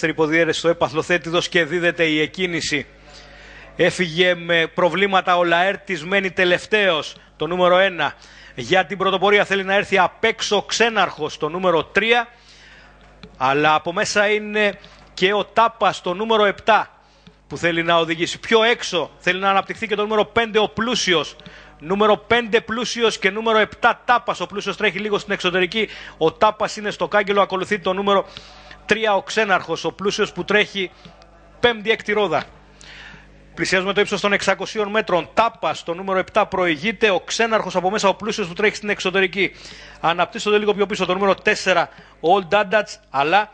Τριποδιέρες στο έπαθλο και δίδεται η εκκίνηση. Έφυγε με προβλήματα ο Λαέρτης, μένει τελευταίος, το νούμερο 1. Για την πρωτοπορία θέλει να έρθει απ' έξω ξέναρχος, το νούμερο 3. Αλλά από μέσα είναι και ο Τάπας, το νούμερο 7 που θέλει να οδηγήσει. Πιο έξω θέλει να αναπτυχθεί και το νούμερο 5 ο Πλούσιος. Νούμερο 5 Πλούσιος και νούμερο 7 Τάπας. Ο Πλούσιος τρέχει λίγο στην εξωτερική. Ο Τάπας είναι στο κάγκελο. Ακολουθεί το νούμερο 3 ο Ξέναρχος. Ο Πλούσιος που τρέχει 5η-6η ρόδα. Πλησιάζουμε το ύψος των 600 μέτρων. Τάπα το νούμερο 7 προηγείται. Ο ξέναρχος από μέσα, ο πλούσιος που τρέχει στην εξωτερική. Αναπτύσσονται λίγο πιο πίσω το νούμερο 4 ο Old Dadats. Αλλά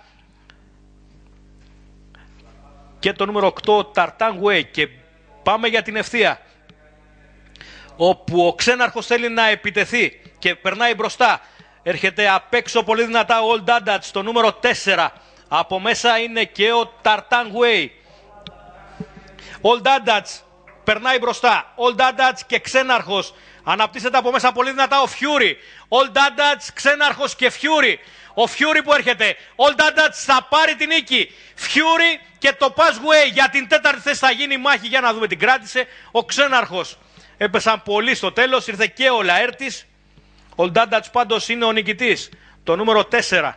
και το νούμερο 8 Tartan Way. Και πάμε για την ευθεία. Όπου ο Ξέναρχος θέλει να επιτεθεί και περνάει μπροστά. Έρχεται απ' έξω πολύ δυνατά ο Old Dadats, το νούμερο 4. Από μέσα είναι και ο Tartan Way. Old Dadats περνάει μπροστά. Old Dadats και Ξέναρχος. Αναπτύσσεται από μέσα πολύ δυνατά ο Φιούρι. Old Dadats, Ξέναρχος και Φιούρι. Ο Φιούρι που έρχεται. Old Dadats θα πάρει την νίκη. Φιούρι και το Passway για την τέταρτη θέση θα γίνει μάχη για να δούμε την κράτησε. Ο Ξέναρχος έπεσαν πολύ στο τέλος. Ήρθε και ο Λαέρτης. Ο Ντάντατς πάντως είναι ο νικητής. Το νούμερο 4